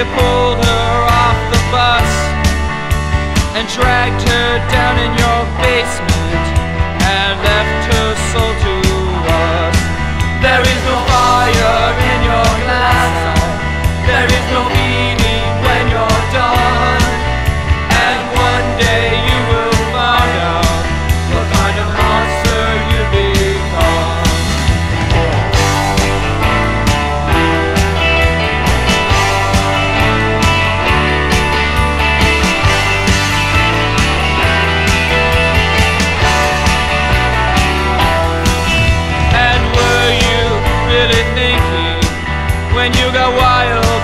you pulled her off the bus and dragged her down in your basement. when you got wild.